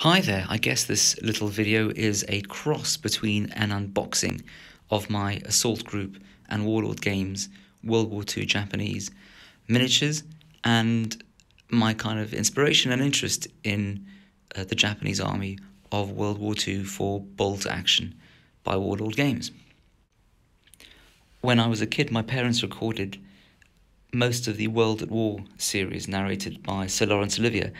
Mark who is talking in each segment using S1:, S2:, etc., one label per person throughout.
S1: Hi there, I guess this little video is a cross between an unboxing of my Assault Group and Warlord Games World War II Japanese miniatures and my kind of inspiration and interest in uh, the Japanese army of World War II for Bolt Action by Warlord Games. When I was a kid, my parents recorded most of the World at War series narrated by Sir Laurence Olivier,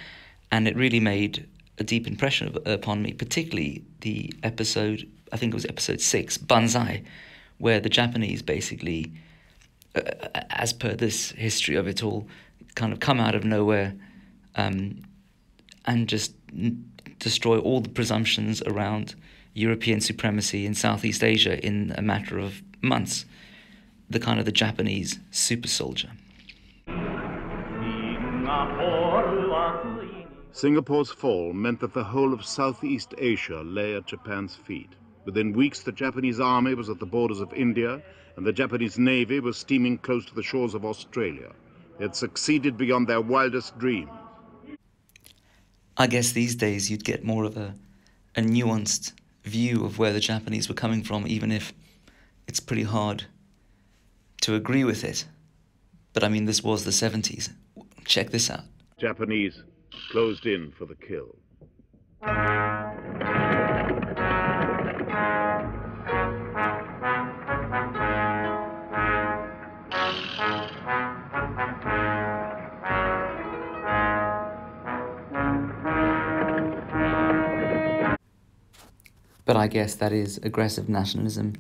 S1: and it really made a deep impression upon me, particularly the episode, I think it was episode six, Banzai, where the Japanese basically, uh, as per this history of it all, kind of come out of nowhere um, and just destroy all the presumptions around European supremacy in Southeast Asia in a matter of months. The kind of the Japanese super soldier.
S2: Singapore's fall meant that the whole of Southeast Asia lay at Japan's feet. Within weeks, the Japanese army was at the borders of India, and the Japanese navy was steaming close to the shores of Australia. They had succeeded beyond their wildest dreams.
S1: I guess these days you'd get more of a, a nuanced view of where the Japanese were coming from, even if it's pretty hard to agree with it. But I mean, this was the 70s. Check this out.
S2: Japanese closed in for the kill.
S1: But I guess that is aggressive nationalism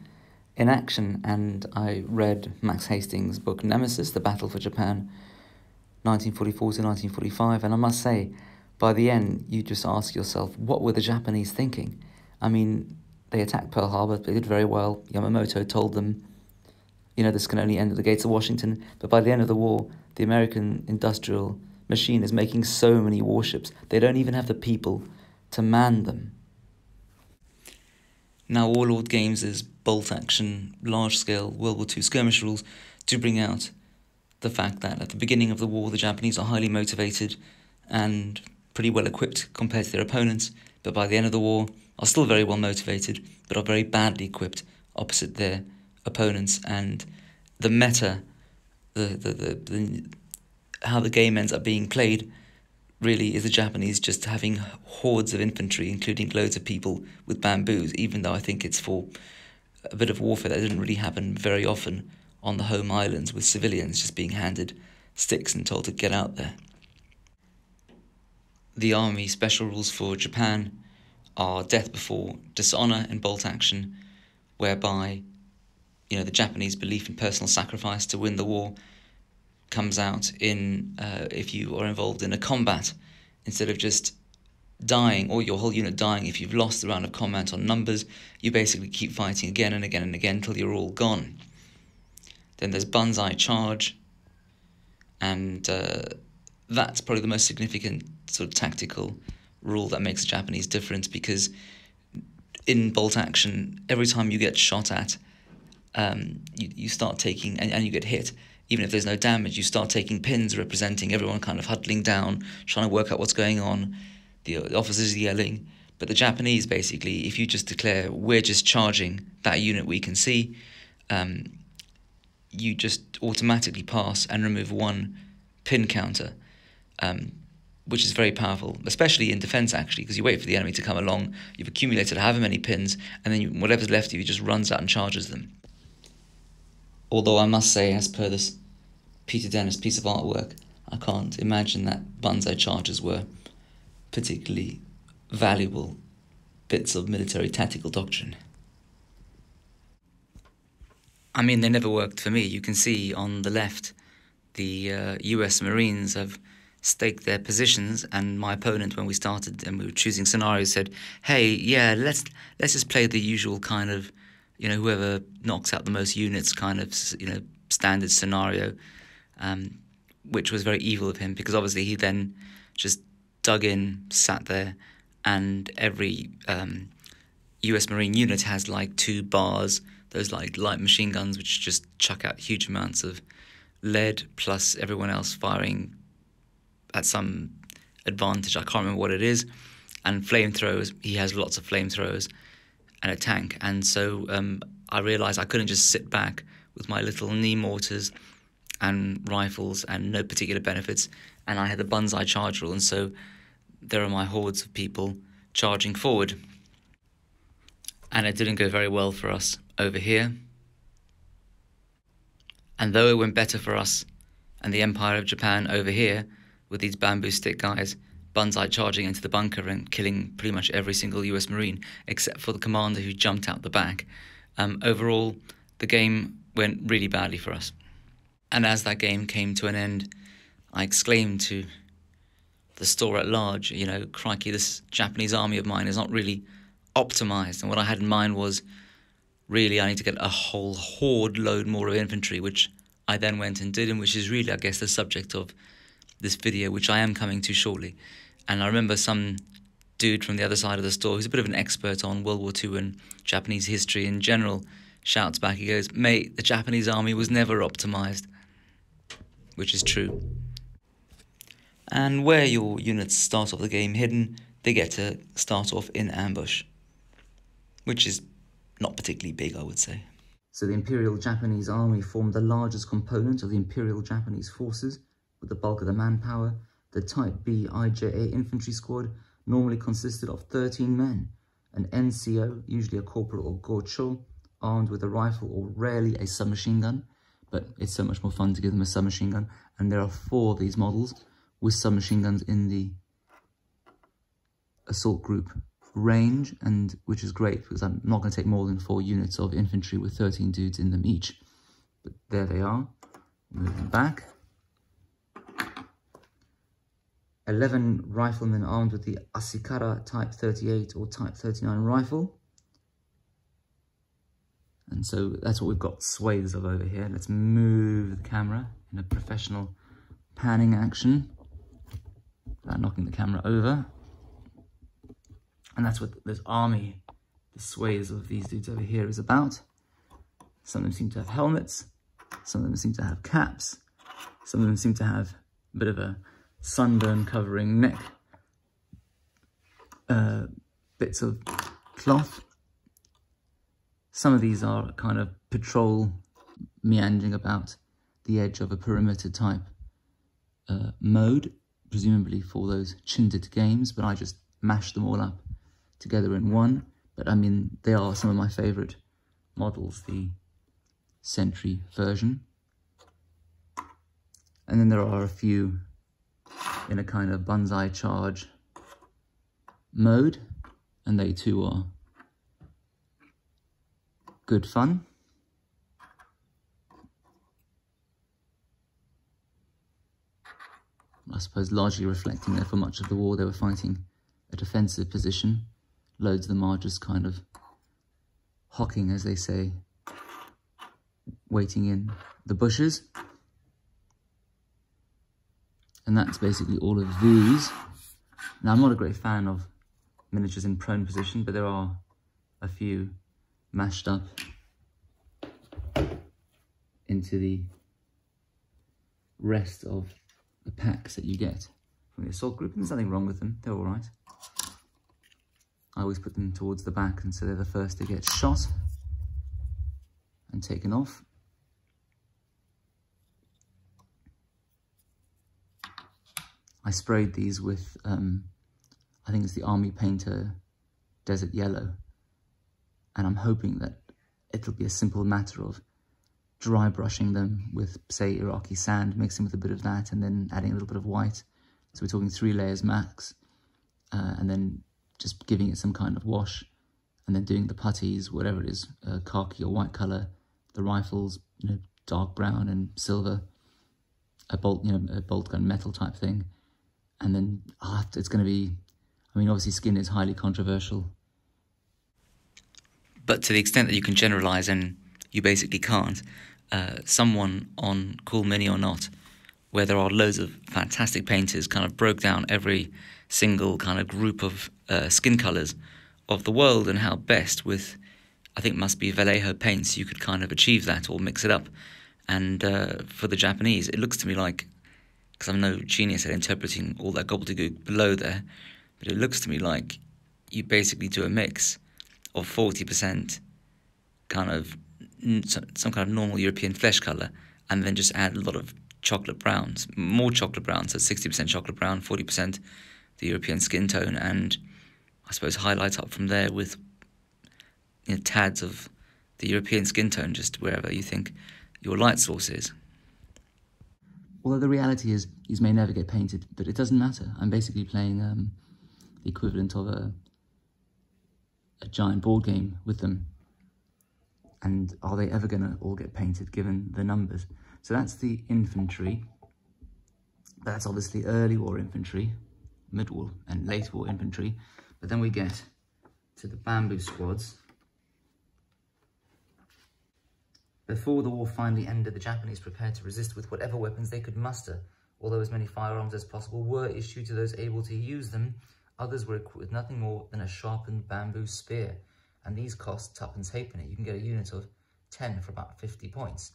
S1: in action, and I read Max Hastings' book Nemesis, The Battle for Japan, 1944 to 1945, and I must say, by the end, you just ask yourself, what were the Japanese thinking? I mean, they attacked Pearl Harbor, they did very well. Yamamoto told them, you know, this can only end at the gates of Washington. But by the end of the war, the American industrial machine is making so many warships, they don't even have the people to man them. Now, Warlord Games is bolt action, large scale World War II skirmish rules to bring out the fact that at the beginning of the war, the Japanese are highly motivated and pretty well equipped compared to their opponents, but by the end of the war, are still very well motivated, but are very badly equipped opposite their opponents. And the meta, the, the, the, the how the game ends up being played, really is the Japanese just having hordes of infantry, including loads of people with bamboos, even though I think it's for a bit of warfare that didn't really happen very often on the home islands with civilians just being handed sticks and told to get out there. The army special rules for Japan are death before dishonor and bolt action, whereby you know the Japanese belief in personal sacrifice to win the war comes out in uh, if you are involved in a combat instead of just dying or your whole unit dying if you've lost the round of combat on numbers you basically keep fighting again and again and again until you're all gone then there's banzai charge and uh, that's probably the most significant sort of tactical rule that makes the japanese different because in bolt action every time you get shot at um, you, you start taking and, and you get hit even if there's no damage, you start taking pins representing everyone kind of huddling down, trying to work out what's going on. The officers yelling. But the Japanese, basically, if you just declare, we're just charging that unit we can see, um, you just automatically pass and remove one pin counter, um, which is very powerful, especially in defense, actually, because you wait for the enemy to come along, you've accumulated however many pins, and then you, whatever's left of you just runs out and charges them. Although I must say, as per this Peter Dennis piece of artwork, I can't imagine that banzai charges were particularly valuable bits of military tactical doctrine. I mean, they never worked for me. You can see on the left, the uh, US Marines have staked their positions, and my opponent, when we started and we were choosing scenarios, said, "Hey, yeah, let's let's just play the usual kind of, you know, whoever knocks out the most units kind of, you know, standard scenario." Um, which was very evil of him because obviously he then just dug in, sat there, and every um, U.S. Marine unit has like two bars, those like light machine guns, which just chuck out huge amounts of lead, plus everyone else firing at some advantage. I can't remember what it is. and flamethrowers. He has lots of flamethrowers and a tank. And so um, I realised I couldn't just sit back with my little knee mortars and rifles and no particular benefits. And I had the Banzai charge rule, and so there are my hordes of people charging forward. And it didn't go very well for us over here. And though it went better for us and the Empire of Japan over here with these bamboo stick guys, Banzai charging into the bunker and killing pretty much every single US Marine except for the commander who jumped out the back. Um, overall, the game went really badly for us. And as that game came to an end, I exclaimed to the store at large, you know, crikey, this Japanese army of mine is not really optimized. And what I had in mind was really I need to get a whole horde load more of infantry, which I then went and did, and which is really, I guess, the subject of this video, which I am coming to shortly. And I remember some dude from the other side of the store who's a bit of an expert on World War II and Japanese history in general shouts back, he goes, Mate, the Japanese army was never optimized. Which is true. And where your units start off the game hidden, they get to start off in ambush. Which is not particularly big, I would say. So the Imperial Japanese Army formed the largest component of the Imperial Japanese forces, with the bulk of the manpower. The Type B IJA infantry squad normally consisted of 13 men, an NCO, usually a corporal or gocho, armed with a rifle or rarely a submachine gun, but it's so much more fun to give them a submachine gun, and there are four of these models with submachine guns in the assault group range, and which is great because I'm not going to take more than four units of infantry with 13 dudes in them each. But there they are, moving back. 11 riflemen armed with the Arisaka Type 38 or Type 39 rifle. And so that's what we've got swathes of over here. Let's move the camera in a professional panning action without knocking the camera over. And that's what this army, the swathes of these dudes over here is about. Some of them seem to have helmets. Some of them seem to have caps. Some of them seem to have a bit of a sunburn covering neck uh, bits of cloth. Some of these are kind of patrol meandering about the edge of a perimeter type uh, mode, presumably for those Chindit games, but I just mashed them all up together in one. But I mean, they are some of my favourite models, the Sentry version. And then there are a few in a kind of banzai charge mode, and they too are good fun. I suppose largely reflecting that for much of the war they were fighting a defensive position. Loads of them are just kind of hocking, as they say, waiting in the bushes. And that's basically all of these. Now, I'm not a great fan of miniatures in prone position, but there are a few mashed up into the rest of the packs that you get from the assault group. And there's nothing wrong with them, they're all right. I always put them towards the back, and so they're the first to get shot and taken off. I sprayed these with, um, I think it's the Army Painter Desert Yellow. And I'm hoping that it'll be a simple matter of dry brushing them with, say, Iraqi sand, mixing with a bit of that, and then adding a little bit of white. So we're talking three layers max, uh, and then just giving it some kind of wash, and then doing the putties, whatever it is, uh, khaki or white color, the rifles, you know, dark brown and silver, a bolt, you know, a bolt gun metal type thing, and then oh, it's going to be, I mean, obviously skin is highly controversial. But to the extent that you can generalize, and you basically can't, uh, someone on Cool Mini or not, where there are loads of fantastic painters, kind of broke down every single kind of group of uh, skin colors of the world and how best with, I think must be Vallejo paints, you could kind of achieve that or mix it up. And uh, for the Japanese, it looks to me like because I'm no genius at interpreting all that gobbledygook below there,
S3: but it looks to me like you basically do a mix of 40% kind of some kind of normal European flesh color, and then just add a lot of chocolate browns, more chocolate browns, so 60% chocolate brown, 40% the European skin tone, and I suppose highlight up from there with you know, tads of the European skin tone, just wherever you think your light source is.
S1: Although the reality is, these may never get painted, but it doesn't matter. I'm basically playing um, the equivalent of a, a giant board game with them. And are they ever going to all get painted given the numbers? So that's the infantry. That's obviously early war infantry, mid-war and late war infantry. But then we get to the bamboo squads. Before the war finally ended, the Japanese prepared to resist with whatever weapons they could muster. Although as many firearms as possible were issued to those able to use them, others were equipped with nothing more than a sharpened bamboo spear, and these cost tuppence halfpenny. You can get a unit of 10 for about 50 points.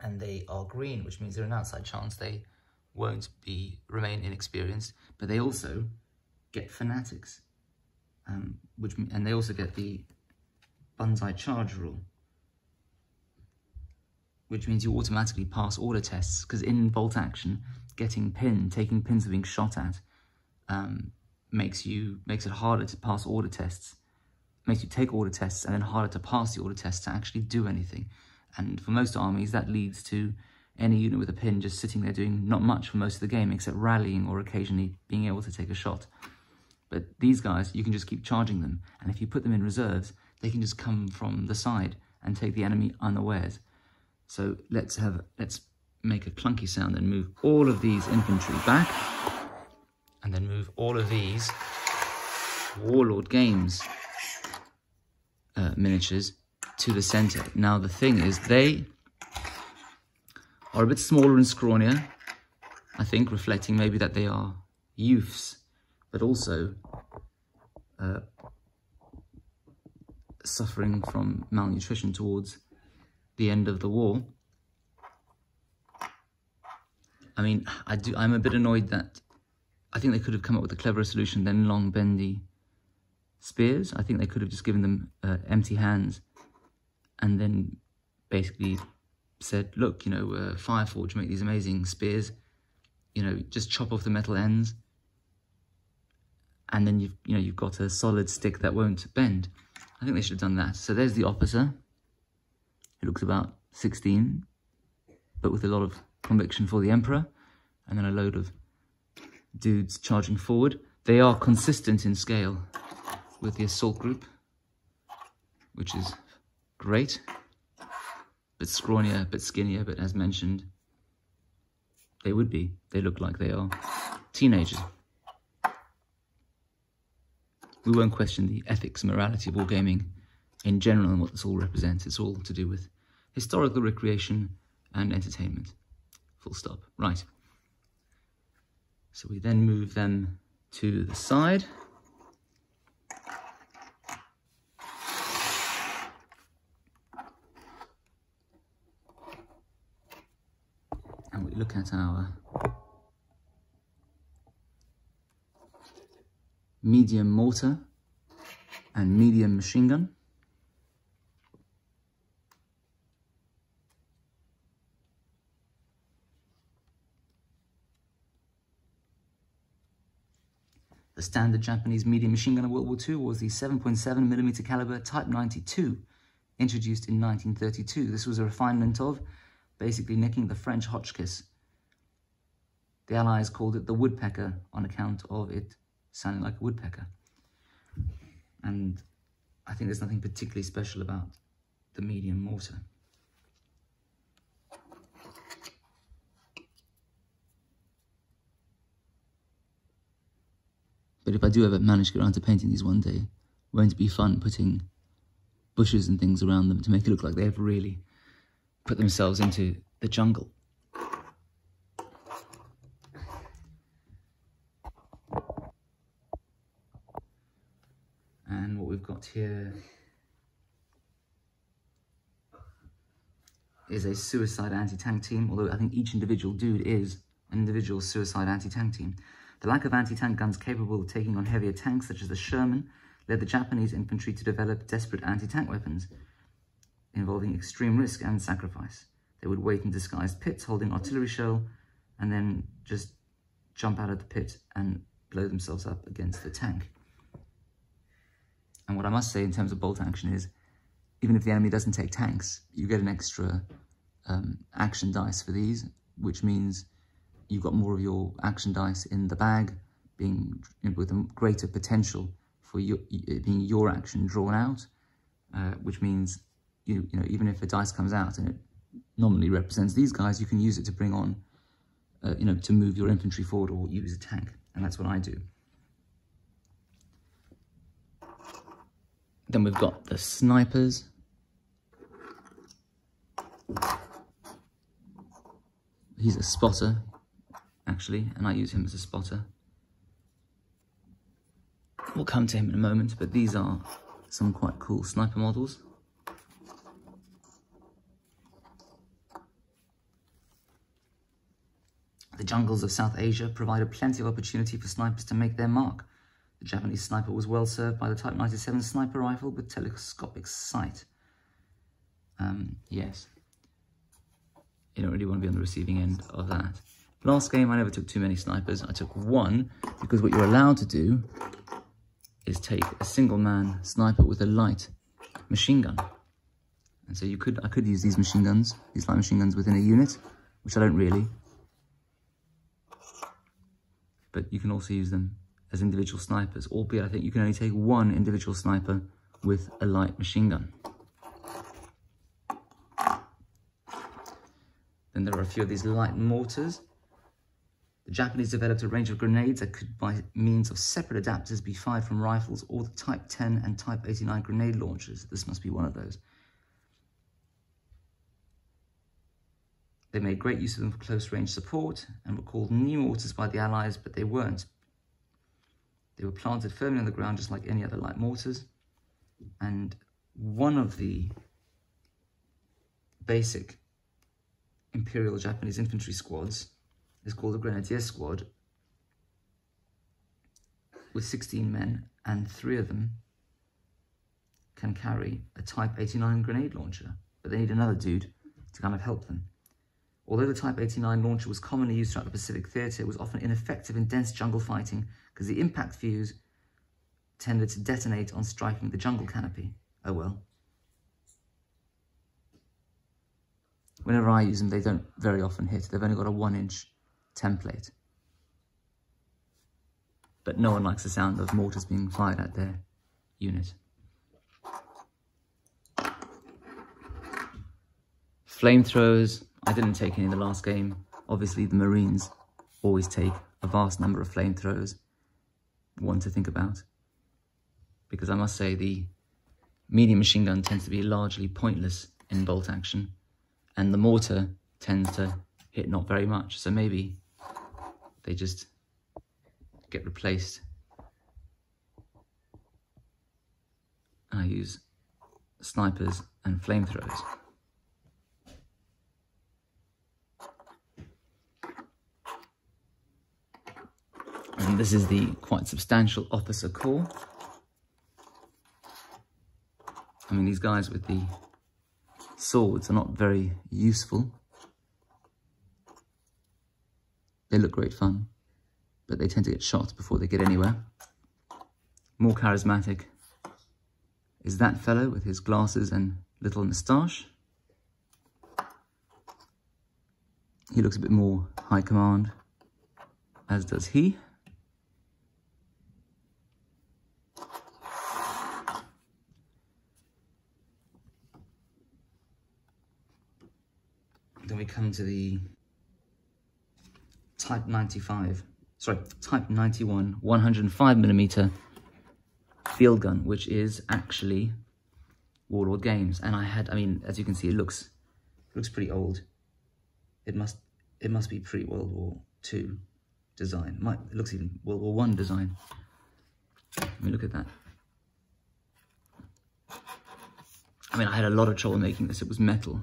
S1: And they are green, which means there's an outside chance they won't be remain inexperienced, but they also get fanatics, um, which and they also get the Banzai charge rule, which means you automatically pass order tests, because in bolt action, getting pinned, taking pins of being shot at, um, makes you makes it harder to pass order tests, makes you take order tests and then harder to pass the order tests to actually do anything. And for most armies, that leads to any unit with a pin just sitting there doing not much for most of the game, except rallying or occasionally being able to take a shot. But these guys, you can just keep charging them. And if you put them in reserves, they can just come from the side and take the enemy unawares. So let's have let's make a clunky sound and move all of these infantry back. And then move all of these Warlord Games uh, miniatures to the center. Now the thing is, they are a bit smaller and scrawnier, I think, reflecting maybe that they are youths, but also uh, suffering from malnutrition towards the end of the war. I mean, I do. I'm a bit annoyed that I think they could have come up with a cleverer solution than long bendy spears. I think they could have just given them uh, empty hands and then basically said, look, you know, uh, Fireforge make these amazing spears, you know, just chop off the metal ends and then you've, you know, you've got a solid stick that won't bend. I think they should have done that. So there's the officer. He looks about 16, but with a lot of conviction for the Emperor, and then a load of dudes charging forward. They are consistent in scale with the assault group, which is great. Bit scrawnier, a bit skinnier, but as mentioned, they would be. They look like they are teenagers. We won't question the ethics and morality of wargaming in general and what this all represents. It's all to do with historical recreation and entertainment. Full stop. Right. So we then move them to the side. And we look at our medium mortar and medium machine gun. The standard Japanese medium machine gun of World War II was the 7.7mm caliber Type 92, introduced in 1932. This was a refinement of basically nicking the French Hotchkiss. The Allies called it the woodpecker on account of it sounding like a woodpecker. And I think there's nothing particularly special about the medium mortar. But if I do ever manage to get around to painting these one day, won't it be fun putting bushes and things around them to make it look like they've really put themselves into the jungle? And what we've got here is a suicide anti-tank team, although I think each individual dude is an individual suicide anti-tank team. The lack of anti-tank guns capable of taking on heavier tanks, such as the Sherman, led the Japanese infantry to develop desperate anti-tank weapons, involving extreme risk and sacrifice. They would wait in disguised pits holding artillery shell, and then just jump out of the pit and blow themselves up against the tank. And what I must say in terms of bolt action is, even if the enemy doesn't take tanks, you get an extra um, action dice for these, which means you've got more of your action dice in the bag, being with a greater potential for your, being your action drawn out, uh, which means you, you know even if a dice comes out and it nominally represents these guys, you can use it to bring on, uh, you know, to move your infantry forward or use a tank, and that's what I do. Then we've got the snipers. He's a spotter, actually, and I use him as a spotter. We'll come to him in a moment, but these are some quite cool sniper models. The jungles of South Asia provide a plenty of opportunity for snipers to make their mark. The Japanese sniper was well served by the Type 97 sniper rifle with telescopic sight. Um, yes. You don't really want to be on the receiving end of that. Last game, I never took too many snipers. I took one because what you're allowed to do is take a single man sniper with a light machine gun. And so you could, I could use these machine guns, these light machine guns within a unit, which I don't really. But you can also use them as individual snipers, albeit I think you can only take one individual sniper with a light machine gun. Then there are a few of these light mortars. The Japanese developed a range of grenades that could, by means of separate adapters, be fired from rifles or the Type 10 and Type 89 grenade launchers. This must be one of those. They made great use of them for close range support and were called knee mortars by the Allies, but they weren't. They were planted firmly on the ground just like any other light mortars. And one of the basic Imperial Japanese infantry squads is called a Grenadier Squad with 16 men and three of them can carry a Type 89 grenade launcher, but they need another dude to kind of help them. Although the Type 89 launcher was commonly used throughout the Pacific Theatre, it was often ineffective in dense jungle fighting because the impact fuse tended to detonate on striking the jungle canopy. Oh well. Whenever I use them, they don't very often hit. They've only got a one inch template. But no one likes the sound of mortars being fired at their unit. Flamethrowers, I didn't take any in the last game. Obviously the Marines always take a vast number of flamethrowers. One to think about. Because I must say the medium machine gun tends to be largely pointless in bolt action. And the mortar tends to hit not very much. So maybe they just get replaced. I use snipers and flamethrowers. And this is the quite substantial officer corps. I mean, these guys with the swords are not very useful. They look great fun, but they tend to get shot before they get anywhere. More charismatic is that fellow with his glasses and little moustache. He looks a bit more high command, as does he. Come to the Type 95, sorry, Type 91 105 millimeter field gun, which is actually Warlord Games. And I had, I mean, as you can see, it looks looks pretty old. It must it must be pre World War Two design. Might, it looks even World War One design. Let me look at that. I mean, I had a lot of trouble making this. It was metal.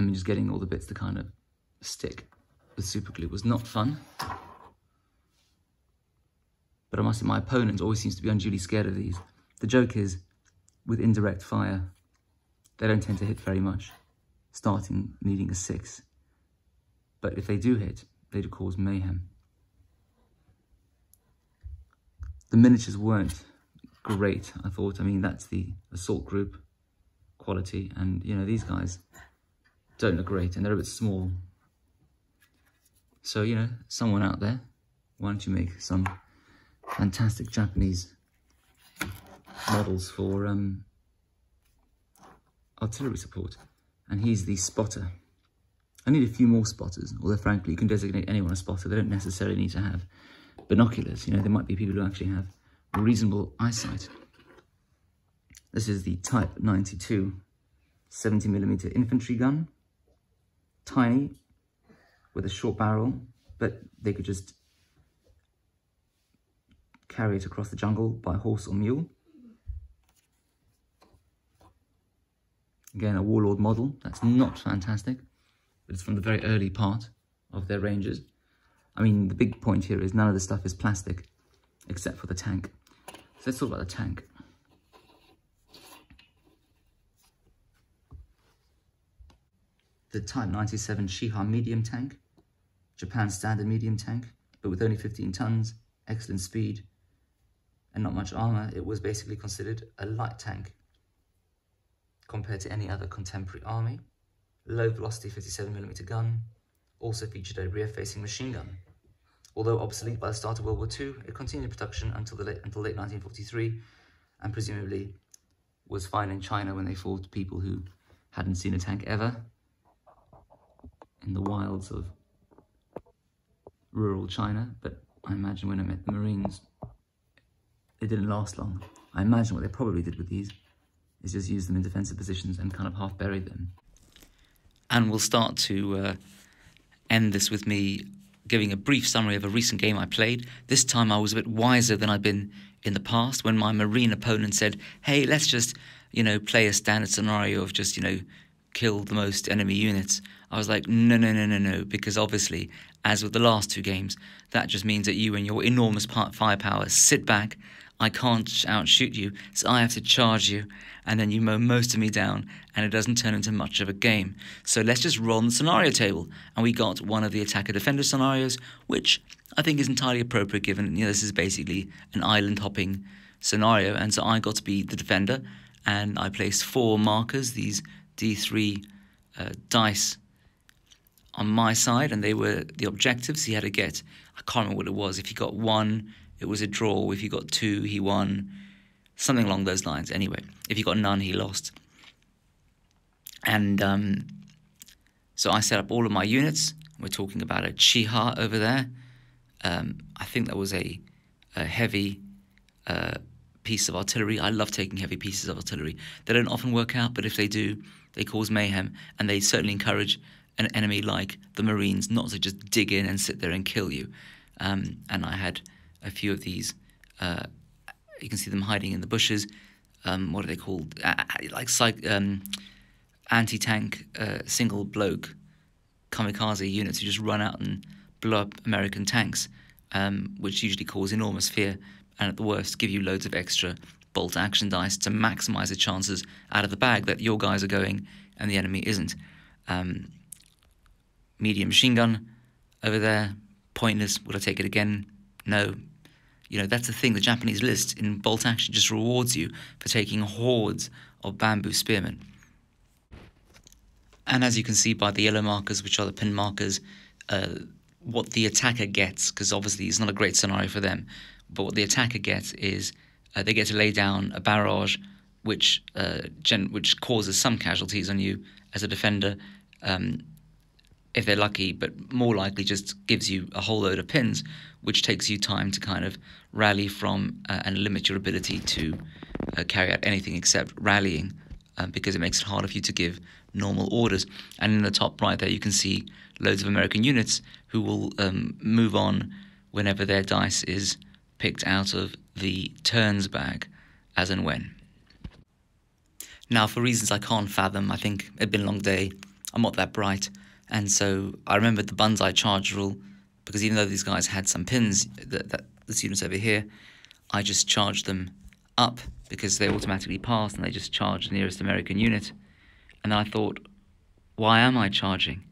S1: I mean, just getting all the bits to kind of
S4: stick with super glue was not fun. But I must say, my opponent always seems to be unduly scared of these. The joke is, with indirect fire, they don't tend to hit very much, starting needing a six. But if they do hit, they do cause mayhem. The miniatures weren't great, I thought. I mean, that's the assault group quality. And, you know, these guys don't look great and they're a bit small. So, you know, someone out there, why don't you make some fantastic Japanese models for um, artillery support. And he's the spotter. I need a few more spotters, although frankly, you can designate anyone a spotter. They don't necessarily need to have binoculars. You know, there might be people who actually have reasonable eyesight. This is the Type 92 70mm infantry gun. Tiny, with a short barrel, but they could just carry it across the jungle by horse or mule. Again, a Warlord model. That's not fantastic, but it's from the very early part of their ranges. I mean, the big point here is none of the stuff is plastic, except for the tank. So let's talk about the tank. The Type 97 Chiha medium tank, Japan's standard medium tank, but with only 15 tons, excellent speed, and not much armor, it was basically considered a light tank compared to any other contemporary army. Low velocity 57mm gun, also featured a rear-facing machine gun. Although obsolete by the start of World War II, it continued production until, the late, until late 1943 and presumably was fine in China when they fought people who hadn't seen a tank ever in the wilds of rural China. But I imagine when I met the Marines, it didn't last long. I imagine what they probably did with these is just use them in defensive positions and kind of half bury them.
S1: And we'll start to uh, end this with me giving a brief summary of a recent game I played. This time I was a bit wiser than I've been in the past when my Marine opponent said, hey, let's just, you know, play a standard scenario of just, you know, kill the most enemy units. I was like, no, no, no, no, no, because obviously, as with the last two games, that just means that you and your enormous firepower sit back I can't outshoot you, so I have to charge you, and then you mow most of me down, and it doesn't turn into much of a game. So let's just roll the scenario table. And we got one of the attacker-defender scenarios, which I think is entirely appropriate given you know, this is basically an island hopping scenario. And so I got to be the defender, and I placed four markers, these D3 uh, dice on my side, and they were the objectives. He had to get, I can't remember what it was, if he got one, it was a draw. If he got two, he won. Something along those lines. Anyway, if he got none, he lost. And um, so I set up all of my units. We're talking about a Chiha over there. Um, I think that was a, a heavy uh, piece of artillery. I love taking heavy pieces of artillery. They don't often work out, but if they do, they cause mayhem. And they certainly encourage an enemy like the Marines not to just dig in and sit there and kill you. Um, and I had a few of these. Uh, you can see them hiding in the bushes. Um, what are they called? Uh, like um, anti-tank uh, single bloke kamikaze units who just run out and blow up American tanks, um, which usually cause enormous fear and at the worst give you loads of extra bolt action dice to maximize the chances out of the bag that your guys are going and the enemy isn't. Um, medium machine gun over there, pointless. Would I take it again? No, you know, that's the thing. The Japanese list in bolt action just rewards you for taking hordes of bamboo spearmen. And as you can see by the yellow markers, which are the pin markers, uh, what the attacker gets, because obviously it's not a great scenario for them, but what the attacker gets is uh, they get to lay down a barrage which uh, which causes some casualties on you as a defender. Um, if they're lucky, but more likely just gives you a whole load of pins, which takes you time to kind of rally from uh, and limit your ability to uh, carry out anything except rallying um, because it makes it harder for you to give normal orders. And in the top right there, you can see loads of American units who will um, move on whenever their dice is picked out of the turns bag as and when. Now, for reasons I can't fathom, I think it'd been a long day, I'm not that bright, And so I remembered the Banzai charge rule because even though these guys had some pins, that, that the students over here, I just charged them up because they automatically passed and they just charged the nearest American unit. And I thought, why am I charging?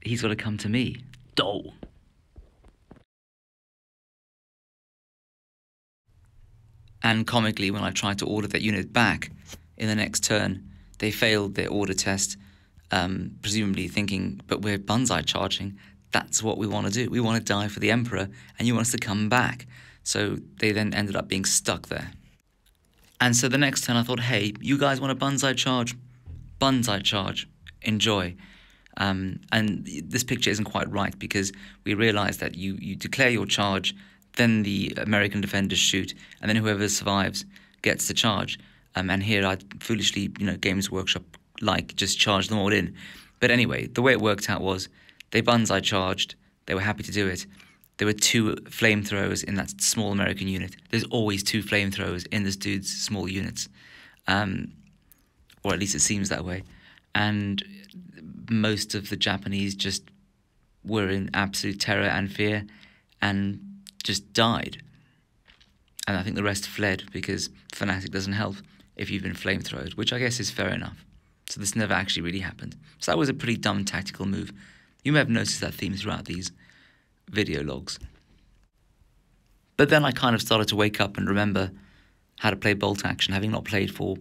S1: He's got to come to me. Dole. And comically, when I tried to order that unit back in the next turn, they failed their order test, um, presumably thinking, but we're Banzai charging. That's what we want to do. We want to die for the Emperor, and you want us to come back. So they then ended up being stuck there. And so the next turn, I thought, hey, you guys want a Banzai charge? Banzai charge. Enjoy. Um, and this picture isn't quite right because we realize that you, you declare your charge then the American defenders shoot, and then whoever survives gets the charge. Um, and here I foolishly, you know, Games Workshop like just charged them all in. But anyway, the way it worked out was they banzai charged. They were happy to do it. There were two flamethrowers in that small American unit. There's always two flamethrowers in this dude's small units, um, or at least it seems that way. And most of the Japanese just were in absolute terror and fear, and just died. And I think the rest fled because Fanatic doesn't help if you've been flamethrowed, which I guess is fair enough. So this never actually really happened. So that was a pretty dumb tactical move. You may have noticed that theme throughout these video logs. But then I kind of started to wake up and remember how to play bolt action, having not played for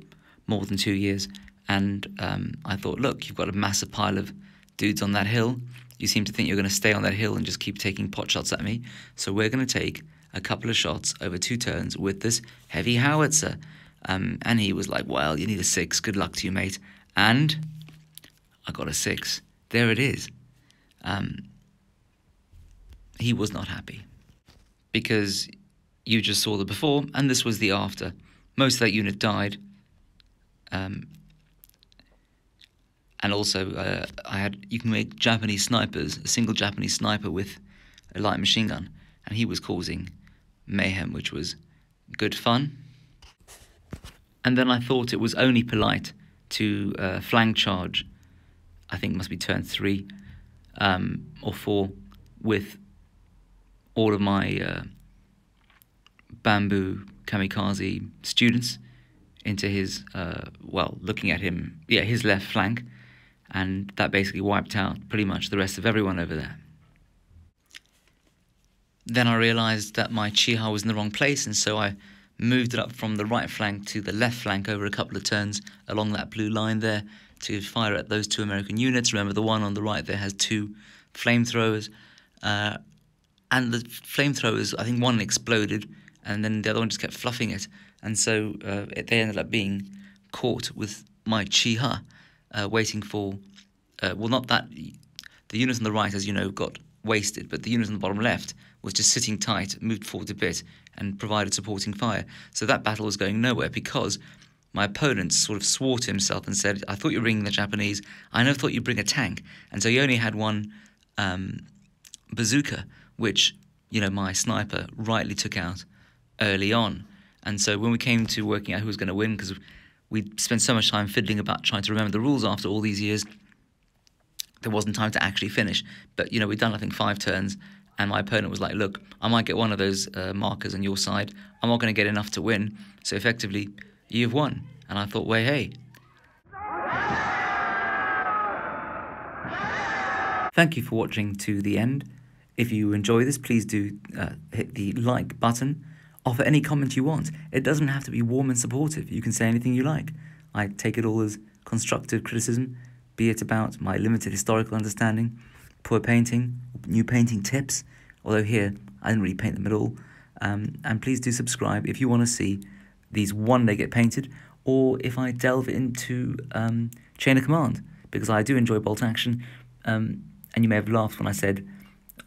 S1: more than two years. And um, I thought, look, you've got a massive pile of dudes on that hill. You seem to think you're going to stay on that hill and just keep taking pot shots at me. So we're going to take a couple of shots over two turns with this heavy howitzer. Um, and he was like, Well, you need a six. Good luck to you, mate. And I got a six. There it is. Um, he was not happy because you just saw the before and this was the after. Most of that unit died. Um, and also uh, I had you can make Japanese snipers, a single Japanese sniper with a light machine gun, and he was causing mayhem, which was good fun. And then I thought it was only polite to uh, flank charge. I think must be turn three um, or four with all of my uh, bamboo kamikaze students into his uh, well, looking at him, yeah, his left flank and that basically wiped out pretty much the rest of everyone over there. Then I realized that my Chiha was in the wrong place, and so I moved it up from the right flank to the left flank over a couple of turns along that blue line there to fire at those two American units. Remember, the one on the right there has two flamethrowers, uh, and the flamethrowers, I think one exploded, and then the other one just kept fluffing it, and so uh, it, they ended up being caught with my Chiha uh, waiting for, uh, well, not that, the unit on the right, as you know, got wasted, but the unit on the bottom left was just sitting tight, moved forward a bit, and provided supporting fire. So that battle was going nowhere because my opponent sort of swore to himself and said, I thought you were bringing the Japanese. I never thought you'd bring a tank. And so he only had one um, bazooka, which, you know, my sniper rightly took out early on. And so when we came to working out who was going to win, because we spent so much time fiddling about trying to remember the rules after all these years. There wasn't time to actually finish. But, you know, we'd done, I think, five turns, and my opponent was like, look, I might get one of those uh, markers on your side. I'm not going to get enough to win. So effectively, you've won. And I thought, well, hey. Thank you for watching to the end. If you enjoy this, please do uh, hit the like button Offer any comment you want. It doesn't have to be warm and supportive. You can say anything you like. I take it all as constructive criticism, be it about my limited historical understanding, poor painting, new painting tips, although here I didn't really paint them at all. Um, and please do subscribe if you want to see these one day get painted, or if I delve into um, Chain of Command, because I do enjoy bolt action. Um, and you may have laughed when I said,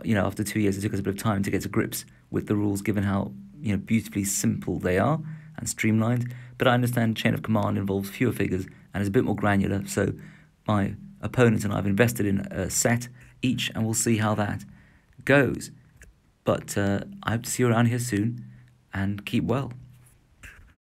S1: you know, after two years it took us a bit of time to get to grips with the rules, given how you know beautifully simple they are and streamlined. But I understand chain of command involves fewer figures and is a bit more granular. So my opponent and I have invested in a set each, and we'll see how that goes. But uh, I hope to see you around here soon, and keep well.